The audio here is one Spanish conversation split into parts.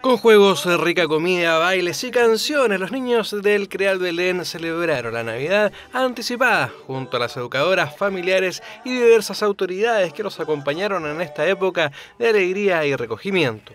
Con juegos, rica comida, bailes y canciones, los niños del Creal Belén celebraron la Navidad anticipada junto a las educadoras, familiares y diversas autoridades que los acompañaron en esta época de alegría y recogimiento.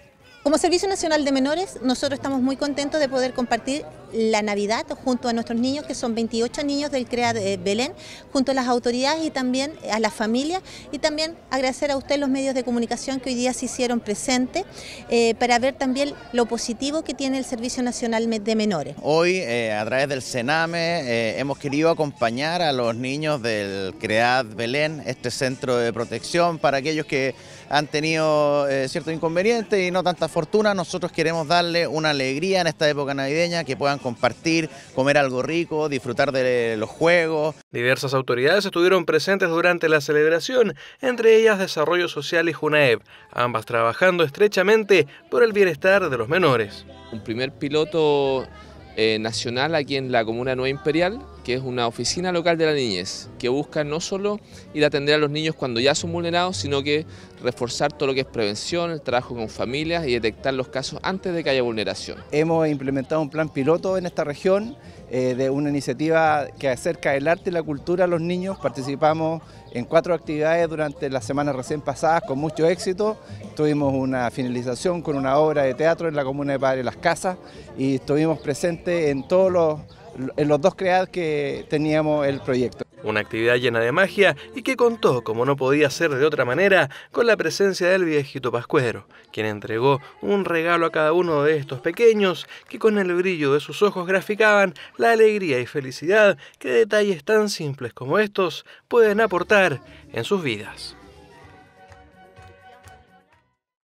Como Servicio Nacional de Menores, nosotros estamos muy contentos de poder compartir la Navidad junto a nuestros niños, que son 28 niños del CREA Belén, junto a las autoridades y también a las familias, y también agradecer a usted los medios de comunicación que hoy día se hicieron presentes eh, para ver también lo positivo que tiene el Servicio Nacional de Menores. Hoy, eh, a través del Sename, eh, hemos querido acompañar a los niños del CREAD Belén, este centro de protección para aquellos que han tenido ciertos inconvenientes y no tanta fortuna, nosotros queremos darle una alegría en esta época navideña, que puedan compartir, comer algo rico, disfrutar de los juegos. Diversas autoridades estuvieron presentes durante la celebración, entre ellas Desarrollo Social y Junaeb, ambas trabajando estrechamente por el bienestar de los menores. Un primer piloto eh, nacional aquí en la Comuna Nueva Imperial, que es una oficina local de la niñez, que busca no solo ir a atender a los niños cuando ya son vulnerados, sino que reforzar todo lo que es prevención, el trabajo con familias y detectar los casos antes de que haya vulneración. Hemos implementado un plan piloto en esta región eh, de una iniciativa que acerca el arte y la cultura a los niños. Participamos en cuatro actividades durante las semanas recién pasadas con mucho éxito. Tuvimos una finalización con una obra de teatro en la comuna de Padre Las Casas y estuvimos presentes en todos los, los dos creados que teníamos el proyecto. Una actividad llena de magia y que contó, como no podía ser de otra manera, con la presencia del viejito Pascuero, quien entregó un regalo a cada uno de estos pequeños que con el brillo de sus ojos graficaban la alegría y felicidad que detalles tan simples como estos pueden aportar en sus vidas.